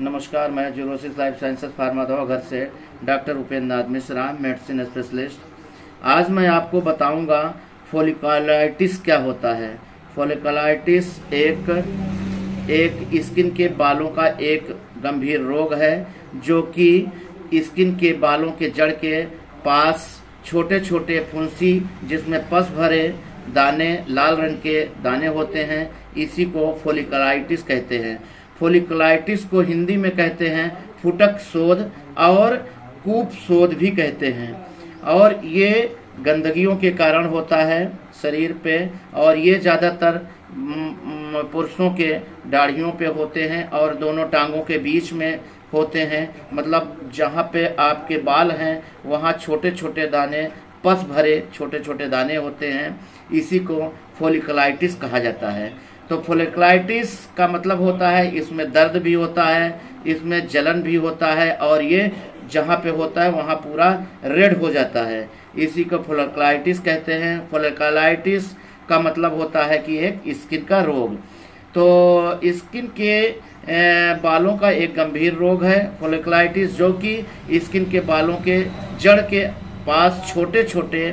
नमस्कार, मैं xerosis life sciences pharma दवा घर से doctor Upendra Nath Mishra medicine specialist आज मैं आपको बताऊँगा फोलिकुलाइटिस क्या होता है। फोलिकलाइटिस एक एक स्किन के बालों का एक गंभीर रोग है, जो कि स्किन के बालों के जड़ के पास छोटे छोटे फुंसी जिसमें पस भरे दाने, लाल रंग के दाने होते हैं, इसी को फोलिकलाइटिस कहते हैं। फोलिकुलाइटिस को हिंदी में कहते हैं फुटक शोध और कूप शोध भी कहते हैं। और ये गंदगियों के कारण होता है शरीर पे और ये ज़्यादातर पुरुषों के दाढ़ियों पे होते हैं और दोनों टांगों के बीच में होते हैं। मतलब जहाँ पे आपके बाल हैं, वहाँ छोटे छोटे दाने, पस भरे छोटे छोटे दाने होते हैं। इसी को फोलिकुलाइटिस कहा जाता है। तो फोलिकुलाइटिस का मतलब होता है, इसमें दर्द भी होता है, इसमें जलन भी होता है, और ये जहाँ पे होता है, वहाँ पूरा रेड हो जाता है। इसी को फोलिकुलाइटिस कहते हैं। फोलिकुलाइटिस का मतलब होता है कि एक स्किन का रोग। तो स्किन के बालों का एक गंभीर रोग है। फोलिकुलाइटिस जो कि स्किन के बालों के जड़ के पास छोटे छोटे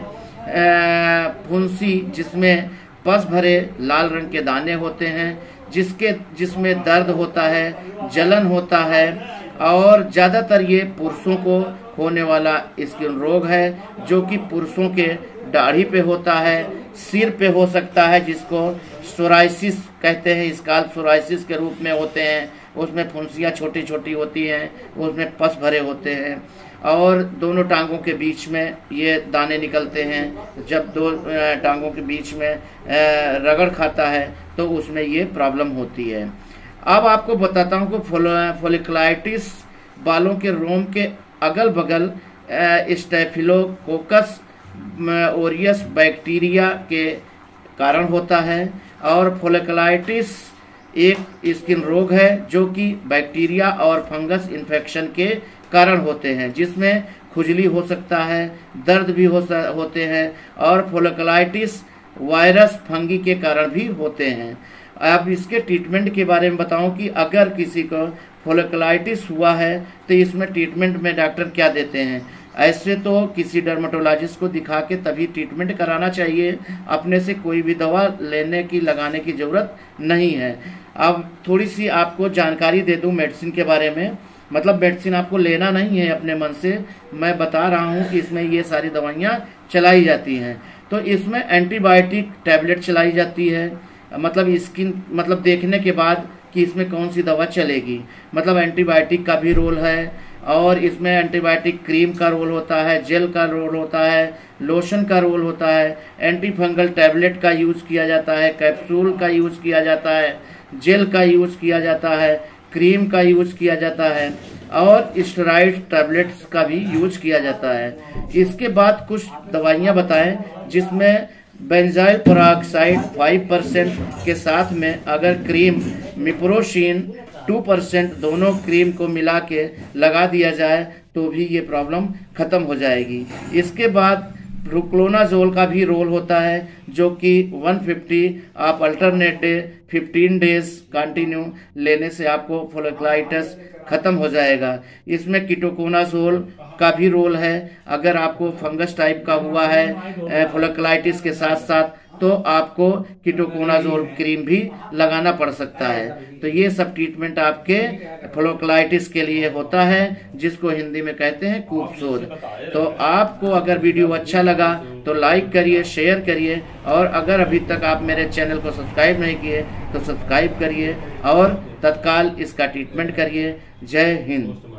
फुंसी जिसमें पस भरे लाल रंग के दाने होते हैं, जिसके, जिसमें दर्द होता है, जलन होता है, और ज़्यादातर ये पुरुषों को होने वाला स्किन रोग है, जो कि पुरुषों के दाढ़ी पे होता है, सिर पे हो सकता है, जिसको सोराइसिस कहते हैं इसकाल सोराइसिस के रूप में होते हैं। उसमें फुंसियाँ छोटी छोटी होती हैं, उसमें पस भरे होते हैं और दोनों टांगों के बीच में ये दाने निकलते हैं। जब दो टांगों के बीच में रगड़ खाता है तो उसमें ये प्रॉब्लम होती है। अब आपको बताता हूँ कि फोलिकुलाइटिस बालों के रोम के अगल बगल स्टेफिलोकोकस ओरियस बैक्टीरिया के कारण होता है और फोलिकुलाइटिस एक स्किन रोग है, जो कि बैक्टीरिया और फंगस इन्फेक्शन के कारण होते हैं, जिसमें खुजली हो सकता है, दर्द भी हो होते हैं और फोलिकुलाइटिस वायरस फंगी के कारण भी होते हैं। अब इसके ट्रीटमेंट के बारे में बताऊँ कि अगर किसी को फोलिकुलाइटिस हुआ है तो इसमें ट्रीटमेंट में डॉक्टर क्या देते हैं? ऐसे तो किसी डर्माटोलॉजिस्ट को दिखा के तभी ट्रीटमेंट कराना चाहिए। अपने से कोई भी दवा लेने की, लगाने की ज़रूरत नहीं है। अब थोड़ी सी आपको जानकारी दे दूँ मेडिसिन के बारे में। मतलब मेडिसिन आपको लेना नहीं है अपने मन से। मैं बता रहा हूँ कि इसमें ये सारी दवाइयाँ चलाई जाती हैं। तो इसमें एंटीबायोटिक टैबलेट चलाई जाती है। मतलब स्किन मतलब देखने के बाद कि इसमें कौन सी दवा चलेगी। मतलब एंटीबायोटिक का भी रोल है। और इसमें एंटीबायोटिक क्रीम का रोल होता है, जेल का रोल होता है, लोशन का रोल होता है एंटी फंगल टैबलेट का यूज़ किया जाता है, कैप्सूल का यूज़ किया जाता है, जेल का यूज़ किया जाता है, क्रीम का यूज़ किया जाता है और स्टेराइड टैबलेट्स का भी यूज़ किया जाता है। इसके बाद कुछ दवाइयाँ बताएँ जिसमें बेंजाइल पराक्साइड 5 परसेंट के साथ में अगर क्रीम, मिप्रोशीन 2 परसेंट दोनों क्रीम को मिला के लगा दिया जाए तो भी ये प्रॉब्लम खत्म हो जाएगी। इसके बाद रुक्लोनाजोल का भी रोल होता है, जो कि 150 आप अल्टरनेट डे 15 डेज़ कंटिन्यू लेने से आपको फोलिकुलाइटिस खत्म हो जाएगा। इसमें कीटोकोनाजोल का भी रोल है। अगर आपको फंगस टाइप का हुआ है फोलिकुलाइटिस के साथ साथ तो आपको कीटोकोनाजोल क्रीम भी लगाना पड़ सकता है। तो ये सब ट्रीटमेंट आपके फ्लोकलाइटिस के लिए होता है, जिसको हिंदी में कहते हैं कूपसोद तो आपको अगर वीडियो अच्छा लगा तो लाइक करिए शेयर करिए, और अगर अभी तक आप मेरे चैनल को सब्सक्राइब नहीं किए तो सब्सक्राइब करिए, और तत्काल इसका ट्रीटमेंट करिए। जय हिंद।